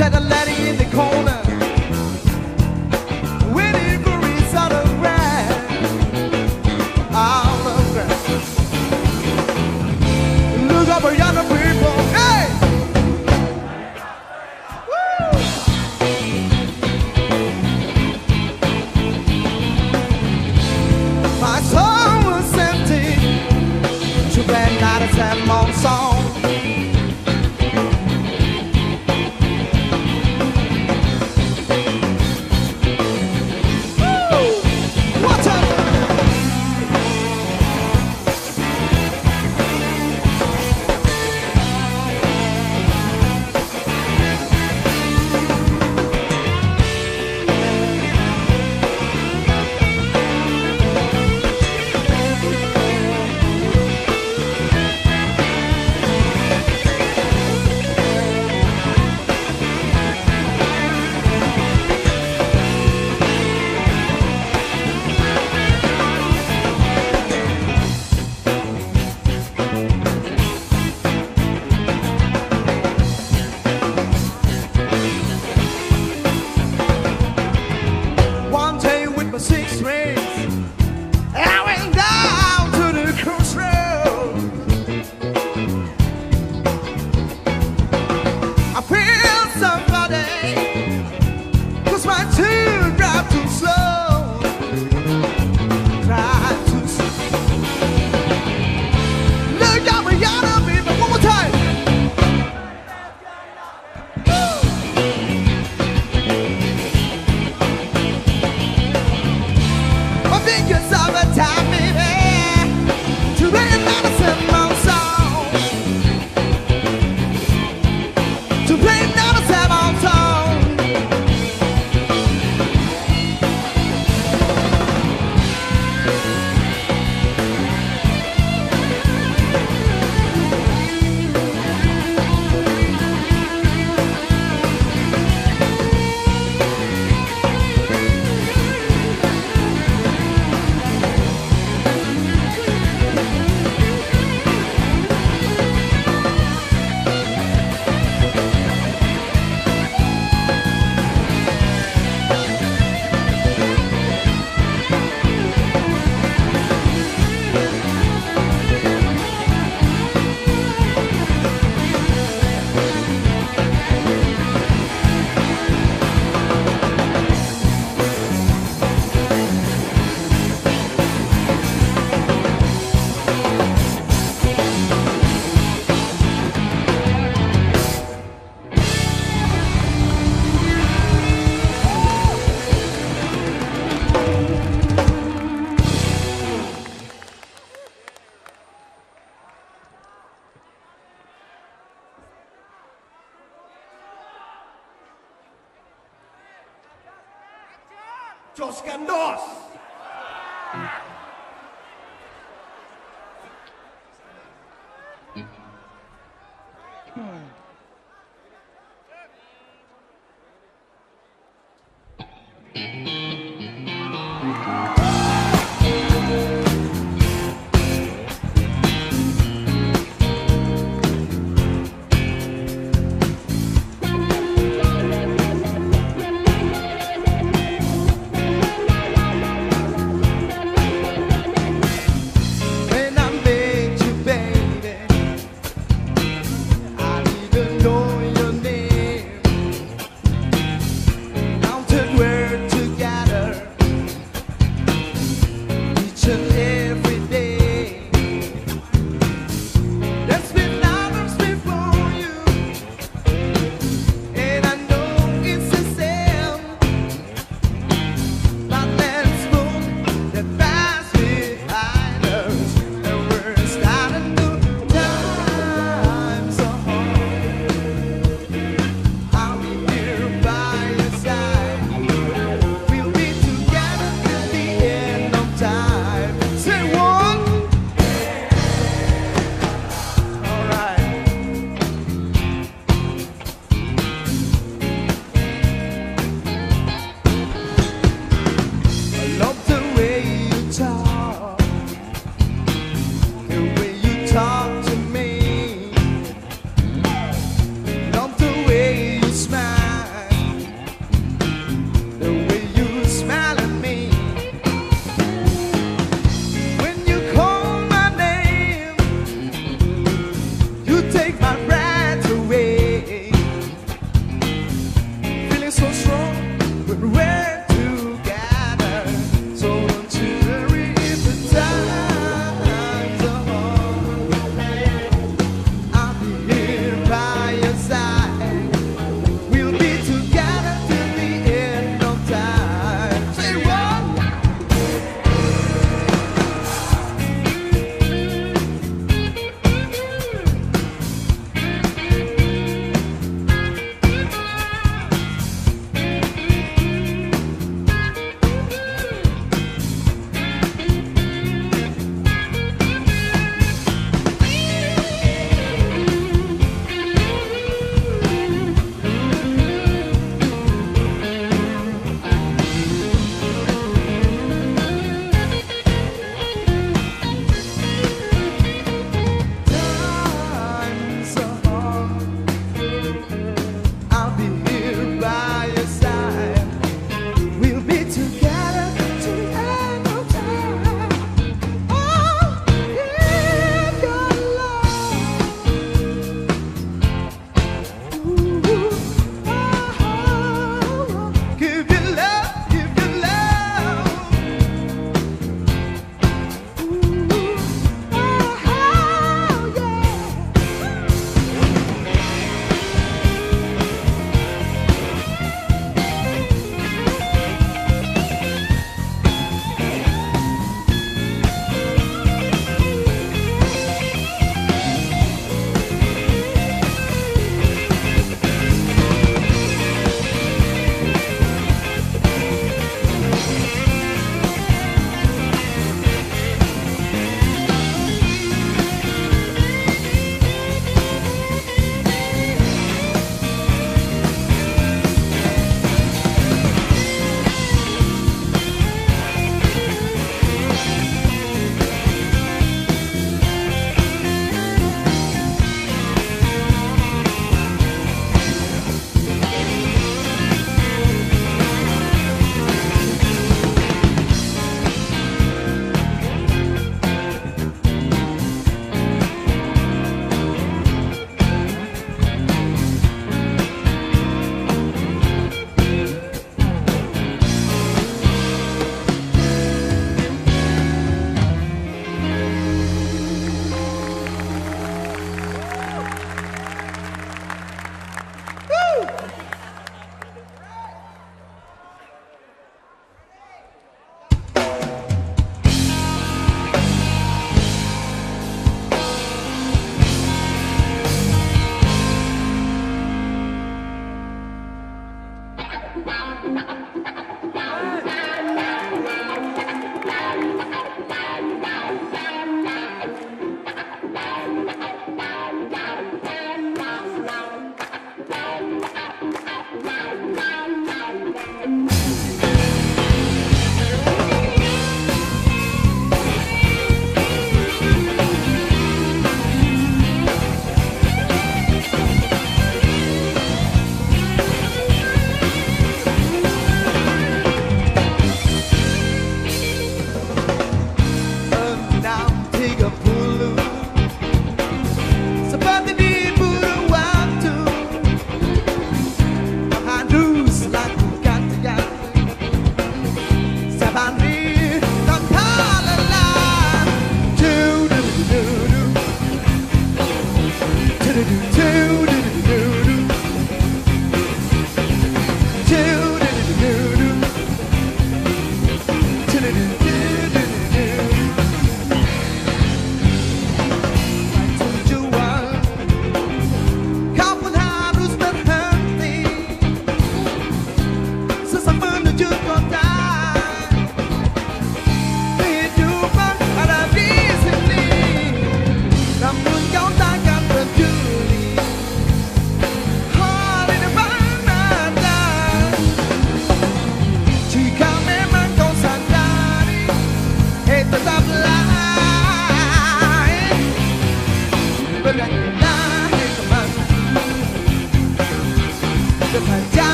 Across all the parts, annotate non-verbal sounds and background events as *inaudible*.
Said a lady in the corner.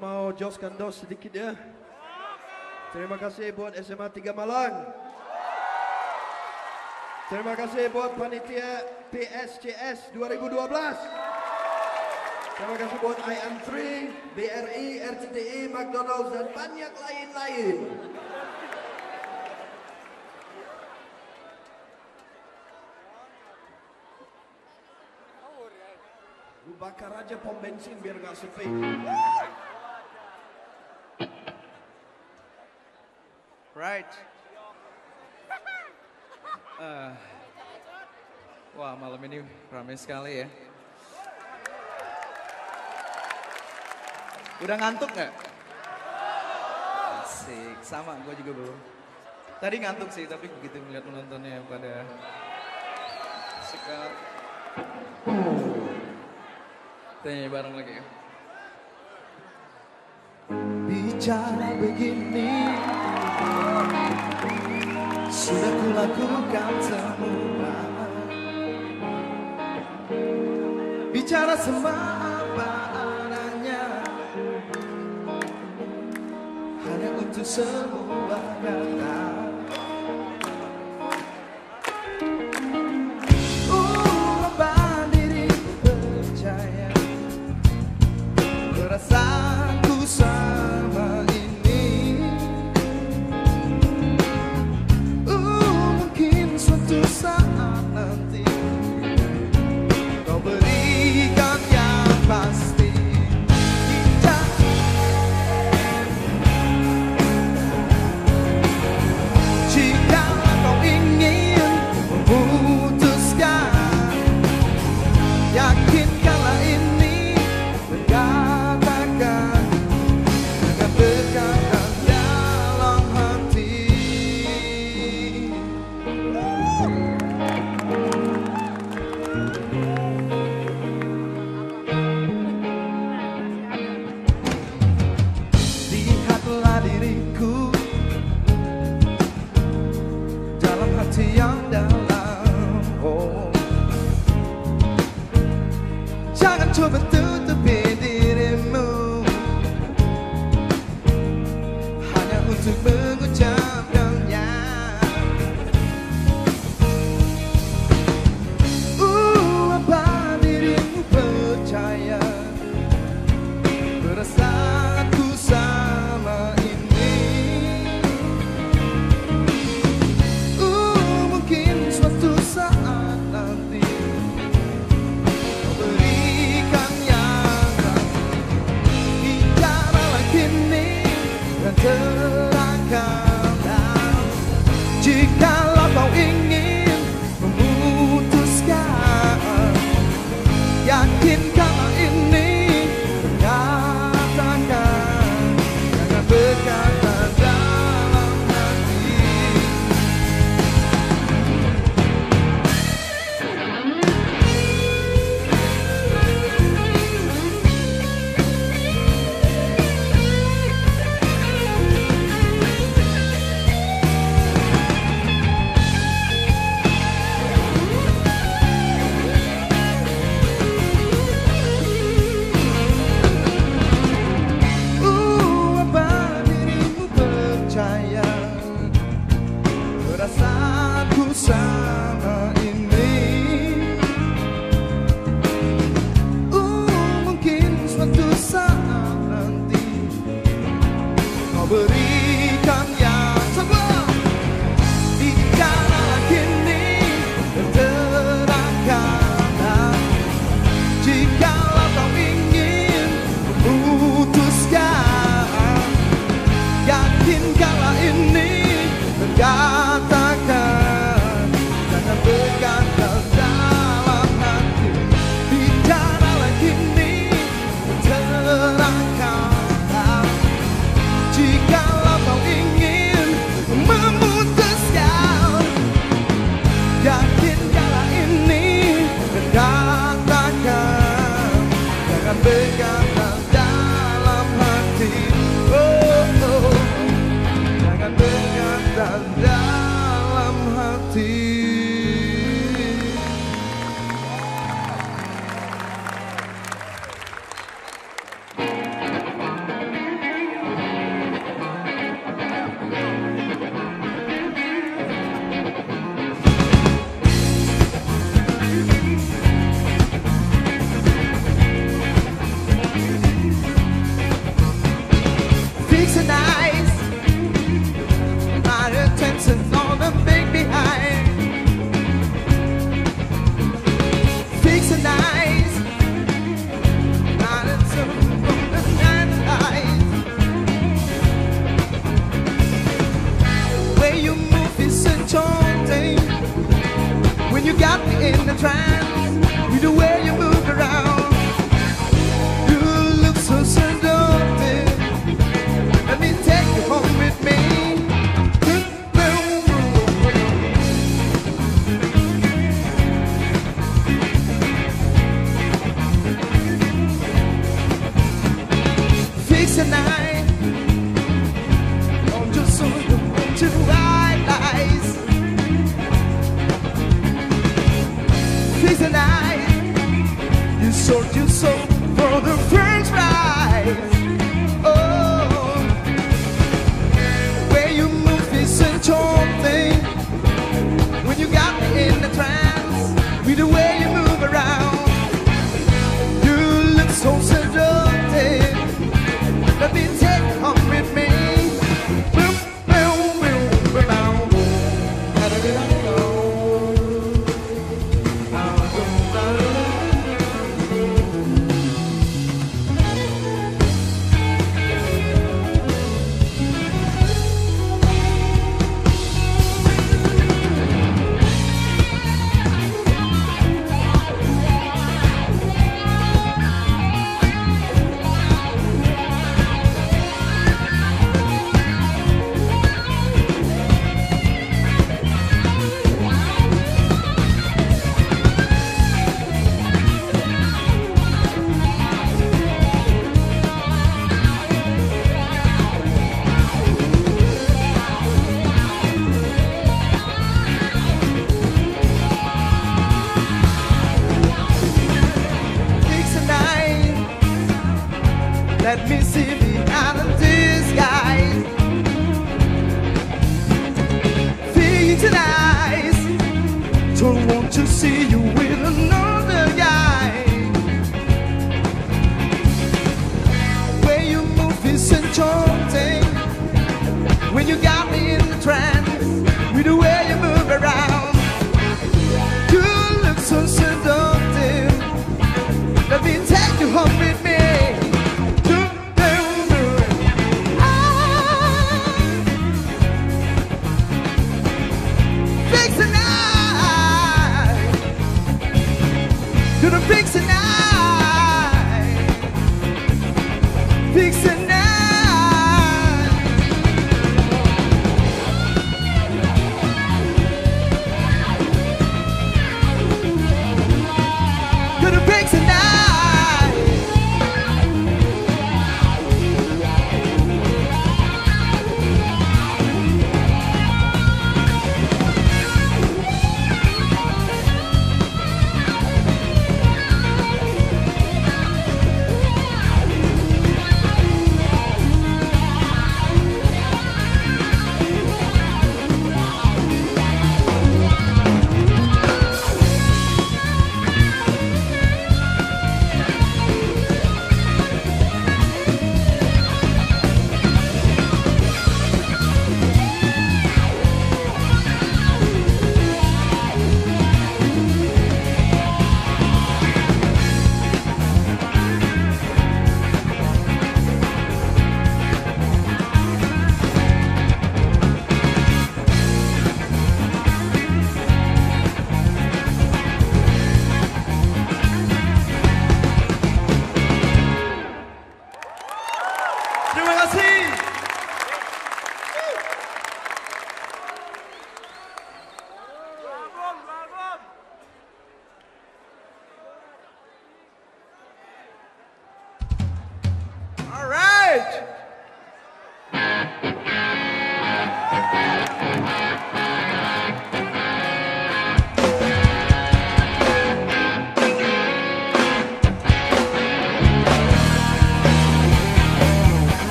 Mau joskan dos sedikit ya. Terima kasih buat SMA 3 Malang. Terima kasih buat panitia PSCS 2012. Terima kasih buat IM3, BRI, RCTI, McDonald's dan banyak lain-lain. Lu bakar aja pom bensin biar gak sepi. Right. Uh, wah malam ini ramai sekali ya. Udah ngantuk nggak? Asik, sama gue juga belum. Tadi ngantuk sih, tapi begitu melihat penontonnya pada suka Tanya bareng lagi ya. Bicara begini. Sudah kulakukan semua Bicara semua apa adanya Hanya untuk sebuah kata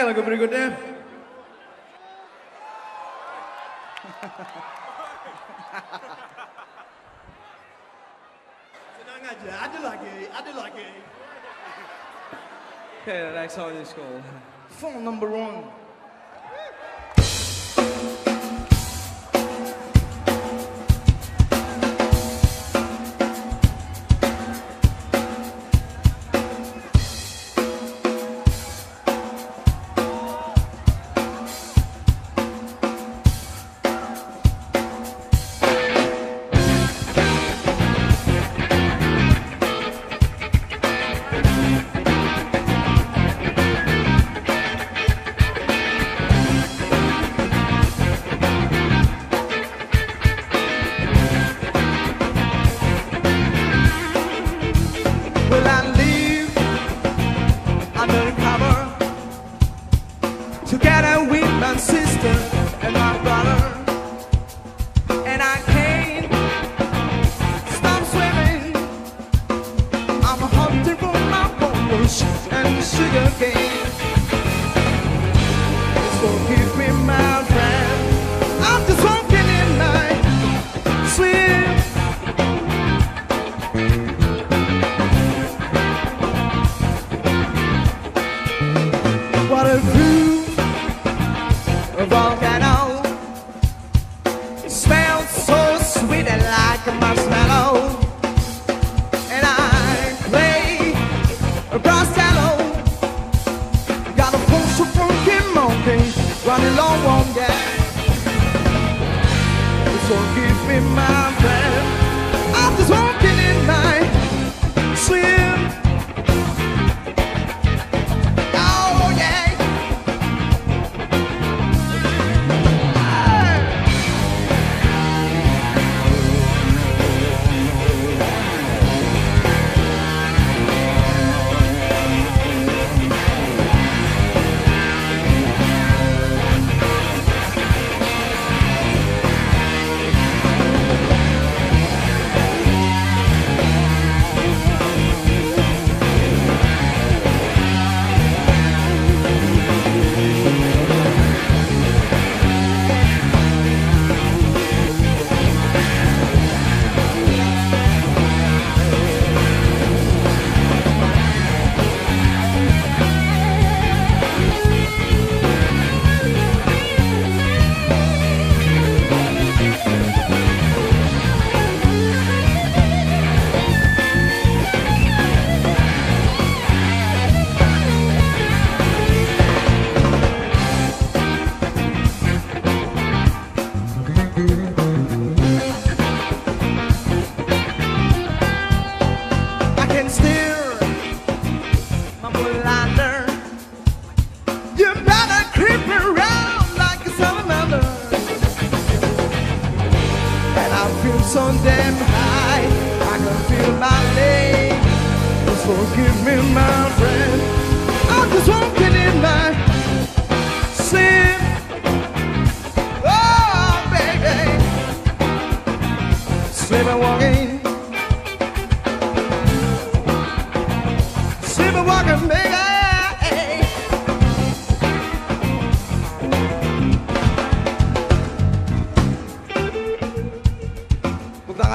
Hey, lagu berikutnya. Senang aja, ada lagi, ada lagi. Okay, the next song is called Phone Number One. so give me my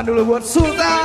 dulu buat Sultan.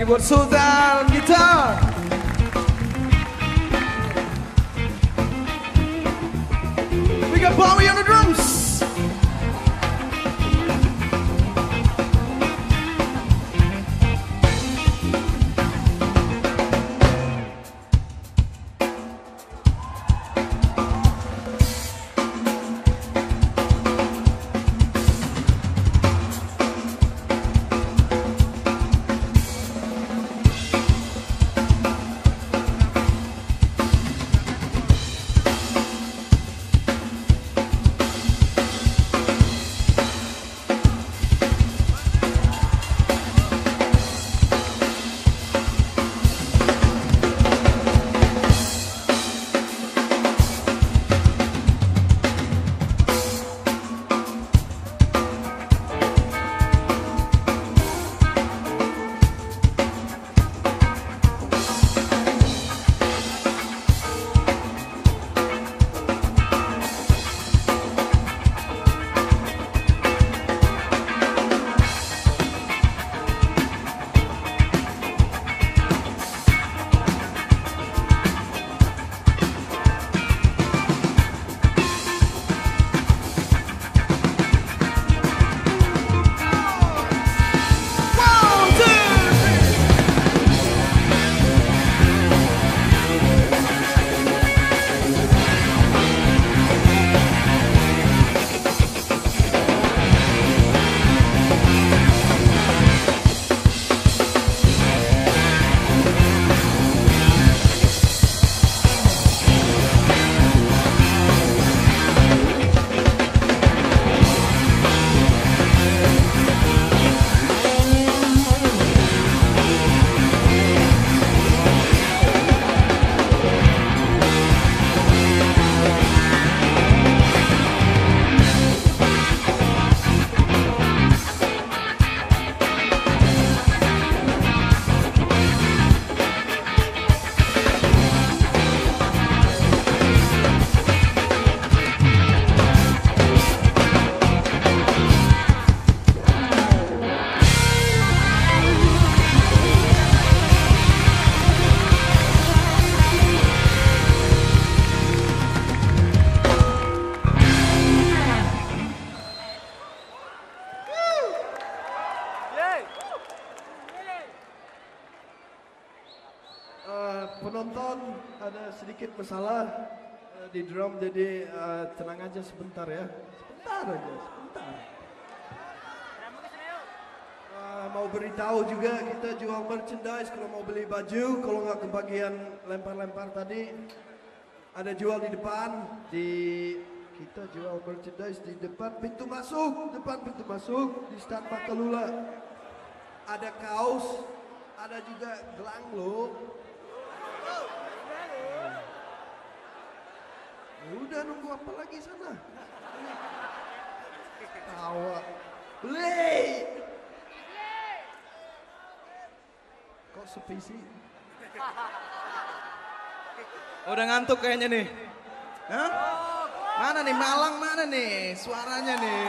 Lagi buat Sultan Gitar. Sedikit masalah eh, di drum jadi eh, tenang aja sebentar ya. Sebentar aja, sebentar. Eh, mau beritahu juga kita jual merchandise kalau mau beli baju kalau nggak kebagian lempar-lempar tadi ada jual di depan di kita jual merchandise di depan pintu masuk depan pintu masuk di stand Makalula ada kaos ada juga gelang lo udah nunggu apa lagi sana? Tawa. Beli. Kok sepi sih? Udah ngantuk kayaknya nih. Hah? Mana nih Malang mana nih suaranya nih?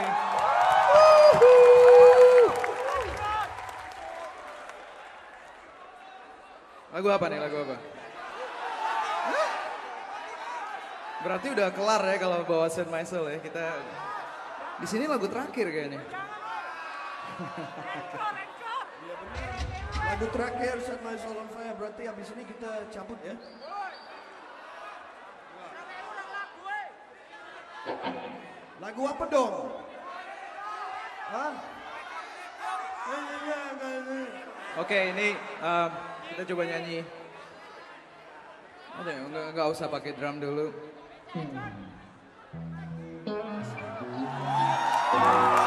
Lagu apa nih, lagu apa? Hah? Berarti udah kelar ya kalau bawa Set My Soul ya. Kita di sini lagu terakhir kayaknya. *laughs* Lagu terakhir Set My Soul on Fire berarti habis ini kita cabut ya. Lagu apa dong? Hah? Oke, ini um, kita coba nyanyi. Ada nggak usah pakai drum dulu. 嗯ろ。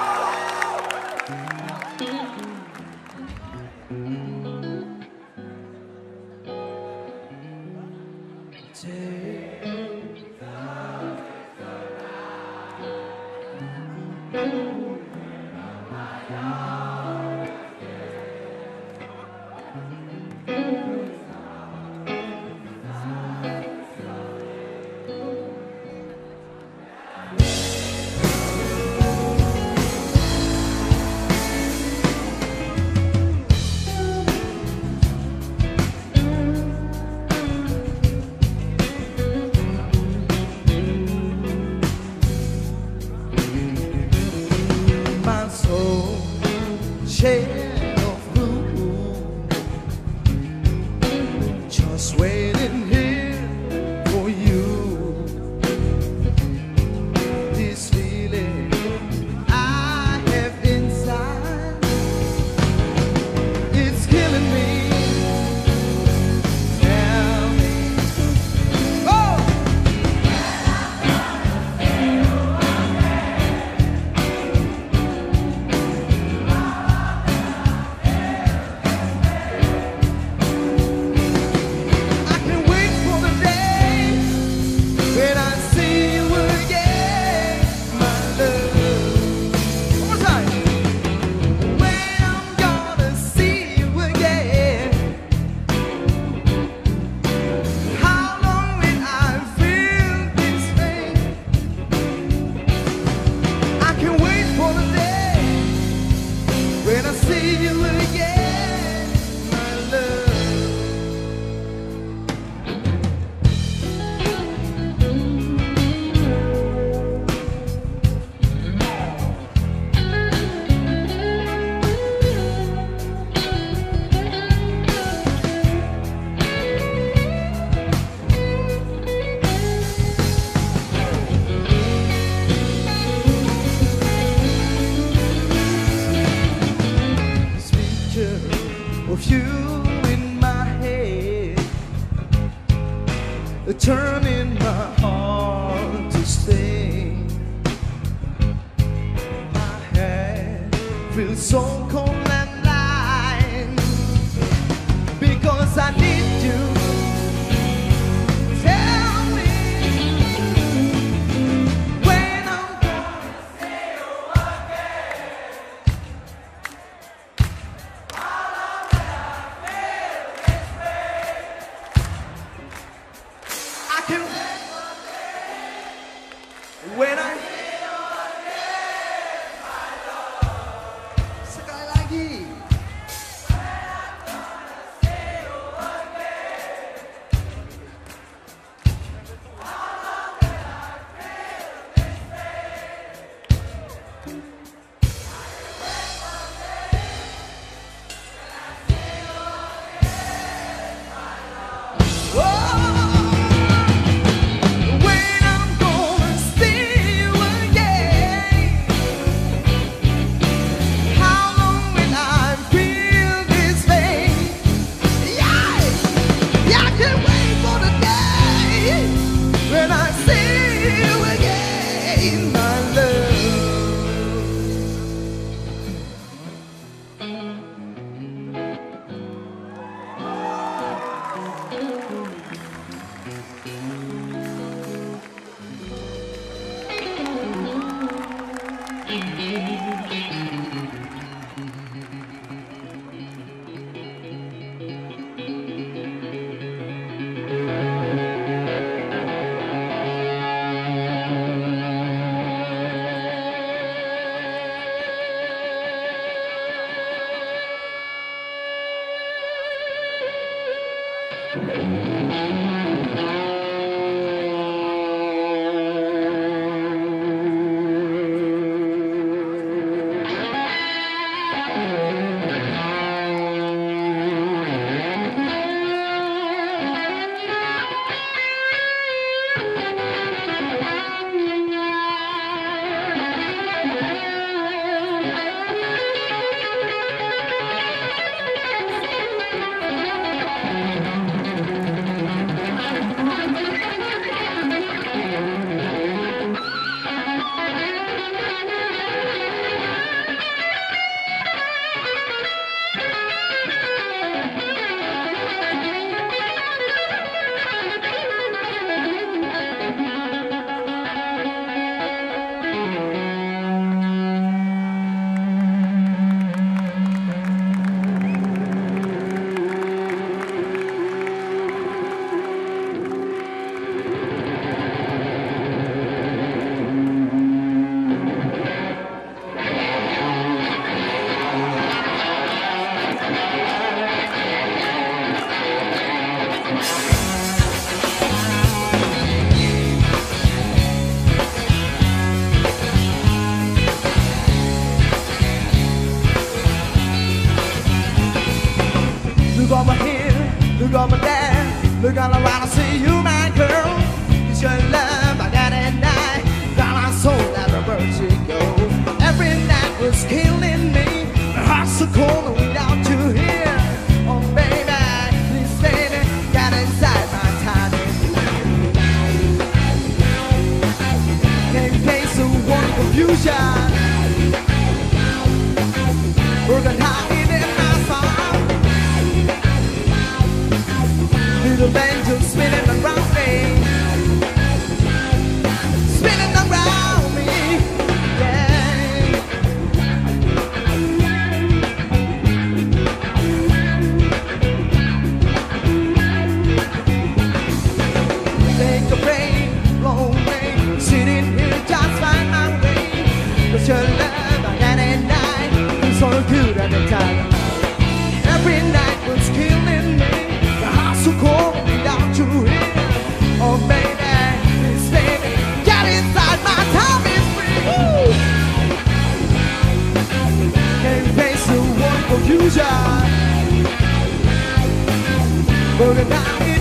But now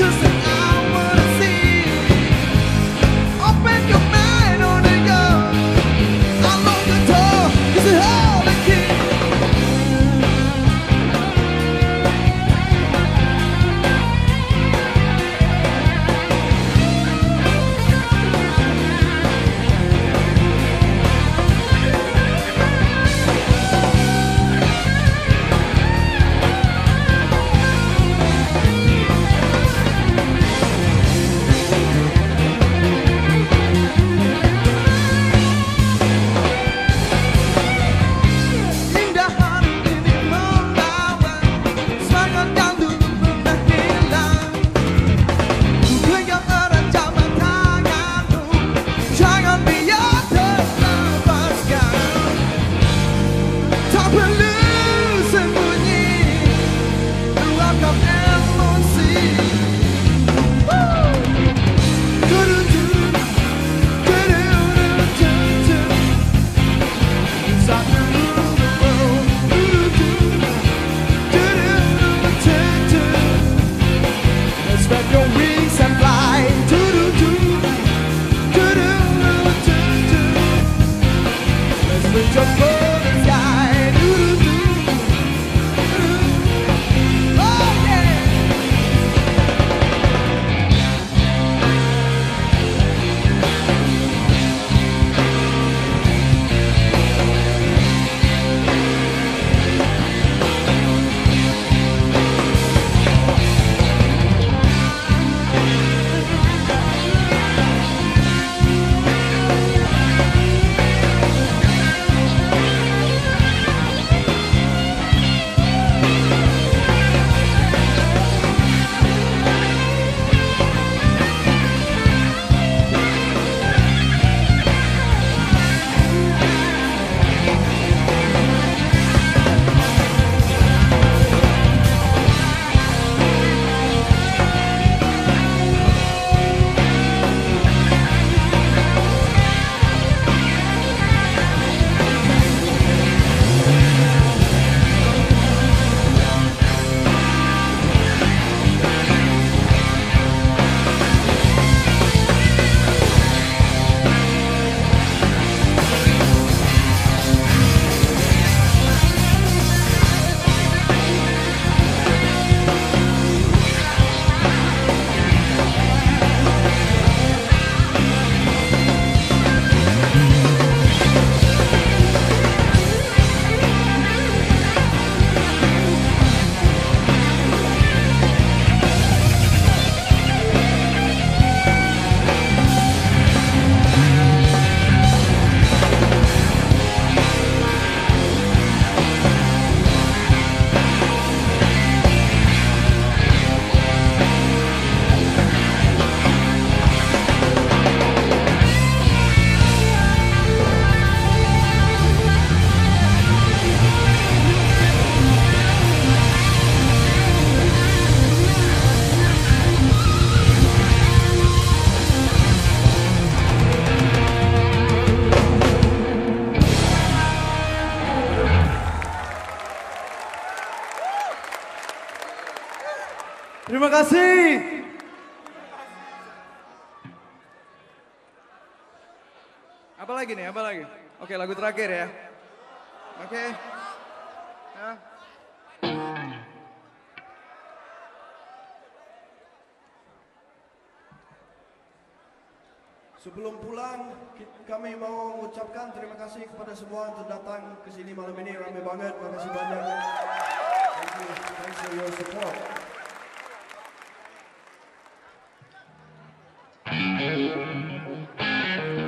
just lagu terakhir ya. Oke. Okay. Ya. Sebelum pulang, kami mau mengucapkan terima kasih kepada semua yang datang ke sini malam ini. Ramai banget, terima kasih banyak. Thank you, thanks for your support. Thank you.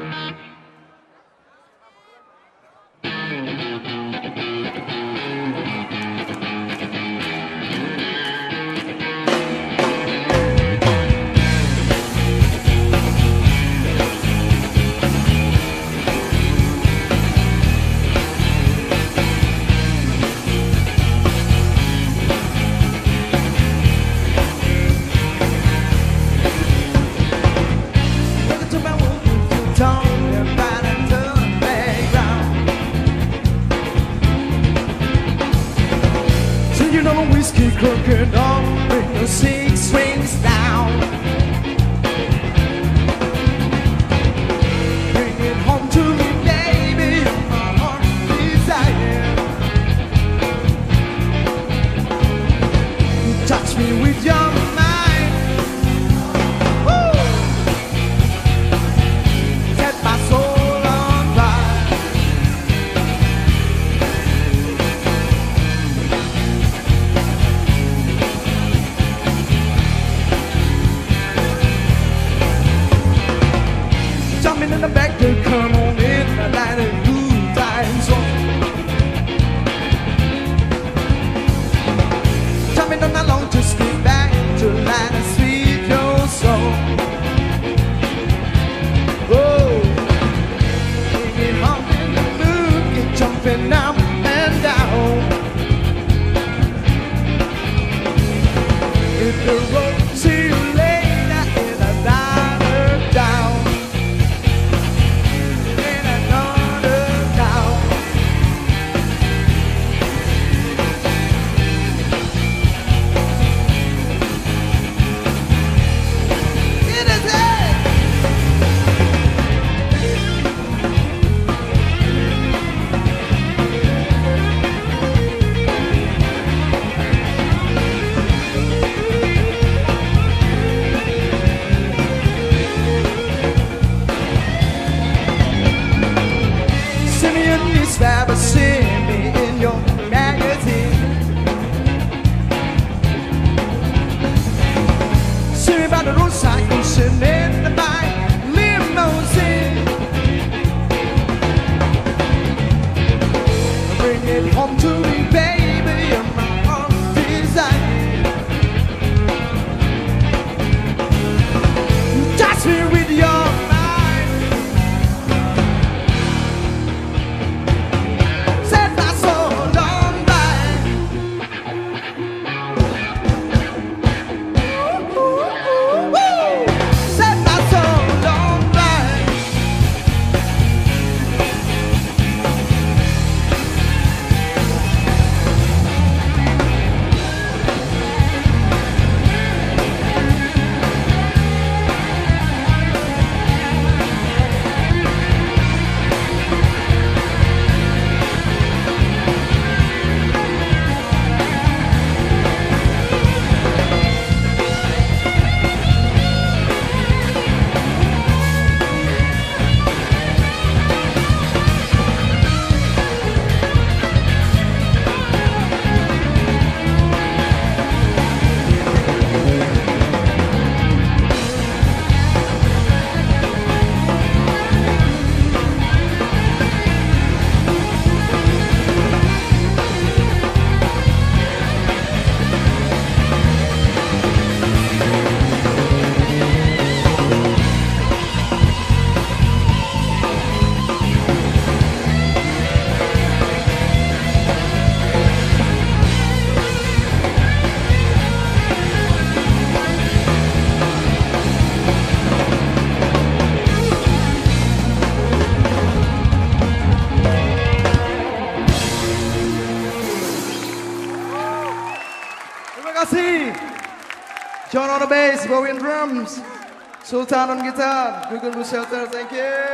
on the bass, Bowie drums, Sultan on guitar, Google Shelter, thank you.